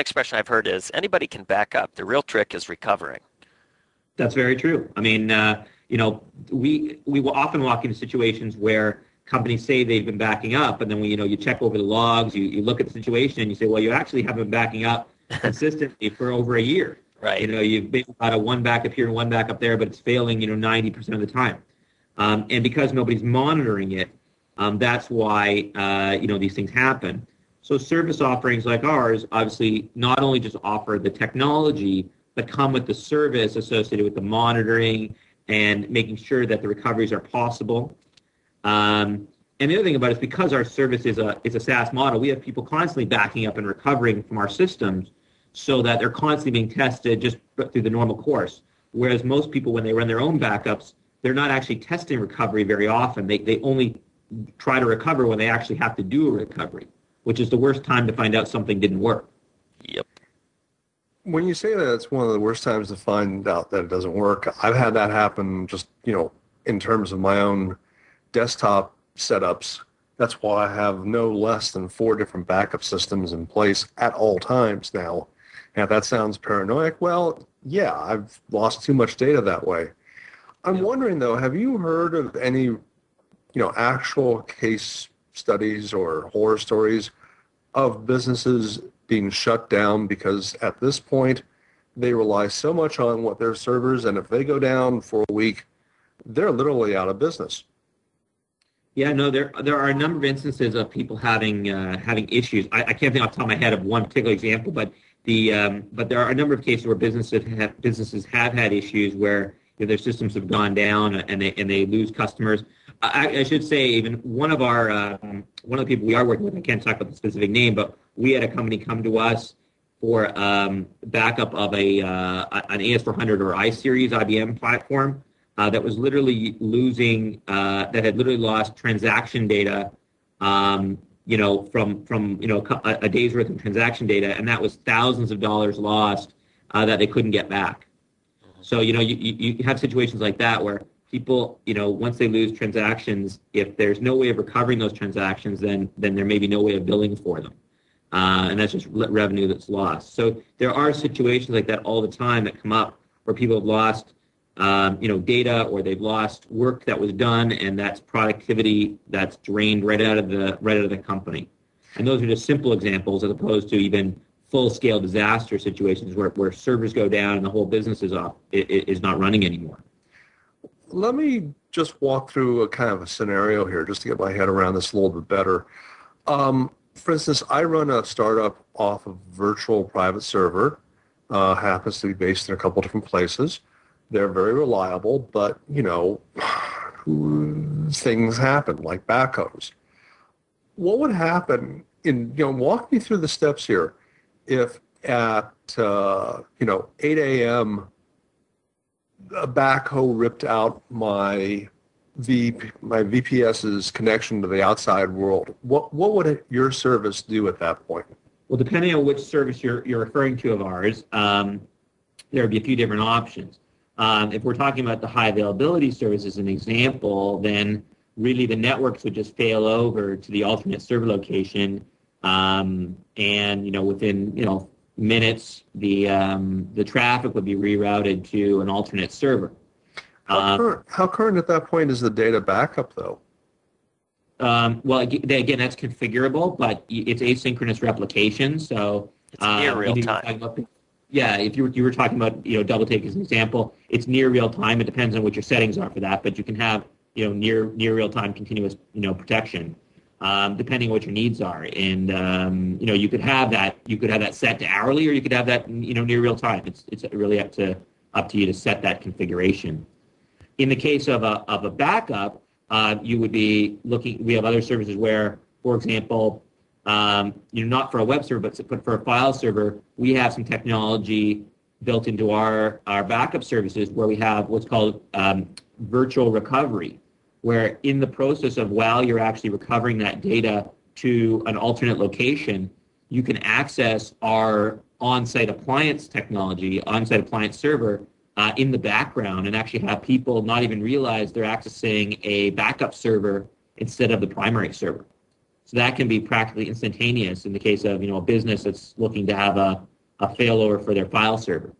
expression I've heard is anybody can back up. The real trick is recovering. That's very true. I mean, uh, you know, we we will often walk into situations where companies say they've been backing up, and then when you know you check over the logs, you, you look at the situation, and you say, well, you actually have been backing up consistently for over a year. Right. You know, you've been about a one backup here and one backup there, but it's failing, you know, 90% of the time. Um, and because nobody's monitoring it, um, that's why, uh, you know, these things happen. So service offerings like ours obviously not only just offer the technology, but come with the service associated with the monitoring and making sure that the recoveries are possible. Um, and the other thing about it is because our service is a, is a SaaS model, we have people constantly backing up and recovering from our systems so that they're constantly being tested just through the normal course. Whereas most people, when they run their own backups, they're not actually testing recovery very often. They, they only try to recover when they actually have to do a recovery, which is the worst time to find out something didn't work. Yep. When you say that it's one of the worst times to find out that it doesn't work, I've had that happen just, you know, in terms of my own desktop setups. That's why I have no less than four different backup systems in place at all times now. And if that sounds paranoid, well, yeah, I've lost too much data that way. I'm Yeah. wondering though, have you heard of any, you know, actual case studies or horror stories of businesses being shut down because at this point they rely so much on what their servers and if they go down for a week, they're literally out of business. Yeah, no, there there are a number of instances of people having uh, having issues. I, I can't think off the top of my head of one particular example, but the um, but there are a number of cases where businesses have businesses have had issues where you know, their systems have gone down and they and they lose customers. I, I should say even one of our um, one of the people we are working with. I can't talk about the specific name, but we had a company come to us for um, backup of a uh, an AS400 or iSeries IBM platform uh, that was literally losing uh, that had literally lost transaction data um, you know from from you know a, a day's worth of transaction data and that was thousands of dollars lost uh, that they couldn't get back so you know you you have situations like that where people you know once they lose transactions if there's no way of recovering those transactions then then there may be no way of billing for them uh, and that's just revenue that's lost so there are situations like that all the time that come up where people have lost um, you know, data or they've lost work that was done and that's productivity that's drained right out of the right out of the company. And those are just simple examples as opposed to even full-scale disaster situations where, where servers go down and the whole business is off is not running anymore. Let me just walk through a kind of a scenario here just to get my head around this a little bit better. Um, for instance, I run a startup off of virtual private server, uh, happens to be based in a couple different places. They're very reliable, but you know, things happen like backhoes. What would happen in, you know, walk me through the steps here if at, uh, you know, 8 a.m. a backhoe ripped out my V my VPS's connection to the outside world. What what would it, your service do at that point? Well, depending on which service you're, you're referring to of ours, um, there would be a few different options. Um, if we're talking about the high availability service as an example, then really the networks would just fail over to the alternate server location, um, and you know within you know minutes the um, the traffic would be rerouted to an alternate server. How, Um, current, how current at that point is the data backup though? Um, well, again, that's configurable, but it's asynchronous replication. So It's near um, real if time. about- yeah, if you were, you were talking about you know Double-Take as an example, it's near real time. It depends on what your settings are for that, but you can have you know near near real time continuous you know protection, um, depending on what your needs are. And um, you know you could have that you could have that set to hourly, or you could have that you know near real time. It's it's really up to up to you to set that configuration. In the case of a of a backup, uh, you would be looking. We have other services where, for example, um, you know, not for a web server, but, but for a file server, we have some technology built into our our backup services where we have what's called um, virtual recovery, where in the process of while you're actually recovering that data to an alternate location, you can access our on-site appliance technology, on-site appliance server uh, in the background and actually have people not even realize they're accessing a backup server instead of the primary server. So that can be practically instantaneous in the case of you know a business that's looking to have a a failover for their file server.